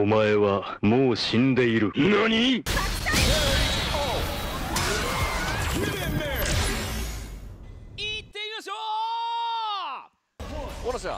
お前はもう死んでいる。何？行ってみまし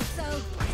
think so.